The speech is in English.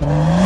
Bye.